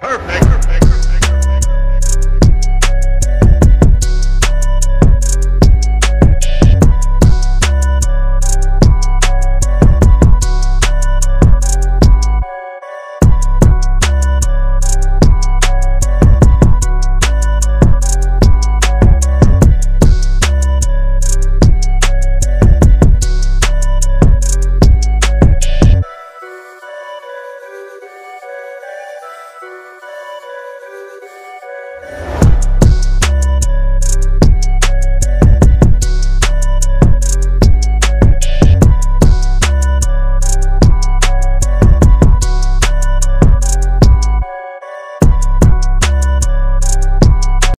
Perfect. Perfect.